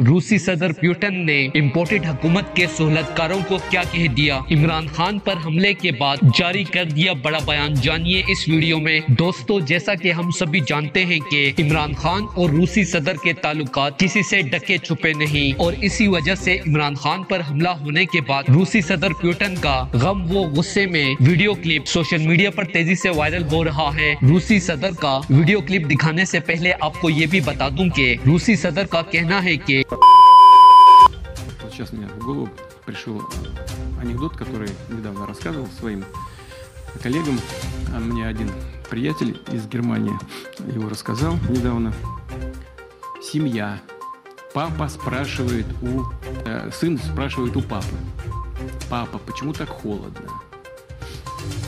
रूसी सदर प्यूटन ने इम्पोर्टेड हुकूमत के सहूलतकारों को क्या कह दिया? इमरान खान पर हमले के बाद जारी कर दिया बड़ा बयान। जानिए इस वीडियो में। दोस्तों, जैसा कि हम सभी जानते हैं कि इमरान खान और रूसी सदर के ताल्लुक किसी से डके छुपे नहीं और इसी वजह से इमरान खान पर हमला होने के बाद रूसी सदर प्यूटन का गम वो गुस्से में वीडियो क्लिप सोशल मीडिया पर तेज़ी से वायरल हो रहा है। रूसी सदर का वीडियो क्लिप दिखाने से पहले आपको ये भी बता दूँ कि रूसी सदर का कहना है कि Вот сейчас мне в голову пришел анекдот, который недавно рассказывал своим коллегам. А Мне один приятель из Германии его рассказал недавно. Семья. Папа спрашивает у... э, сын спрашивает у папы. Папа, почему так холодно?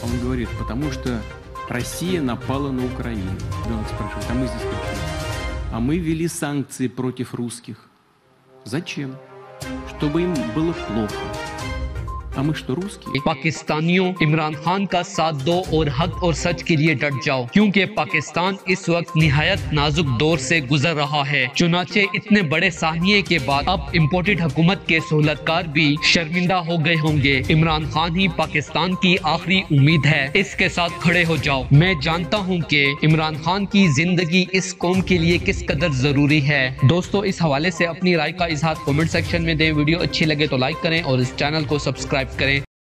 Он говорит, потому что Россия напала на Украину. Ребенок спрашивает, а мы здесь при? А мы ввели санкции против русских. Зачем? Чтобы им было плохо. А мы что, русские? पाकिस्तानियों इमरान खान का साथ दो और हक और सच के लिए डट जाओ क्योंकि पाकिस्तान इस वक्त निहायत नाजुक दौर से गुजर रहा है चुनाचे इतने बड़े सानिये के बाद अब इम्पोर्टेड हुकूमत के सहूलतकार भी शर्मिंदा हो गए होंगे इमरान खान ही पाकिस्तान की आखिरी उम्मीद है इसके साथ खड़े हो जाओ मैं जानता हूँ कि इमरान खान की जिंदगी इस कौम के लिए किस कदर जरूरी है दोस्तों इस हवाले से अपनी राय का इजहार कमेंट सेक्शन में दें वीडियो अच्छी लगे तो लाइक करें और इस चैनल को सब्सक्राइब करें।